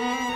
Mm-hmm.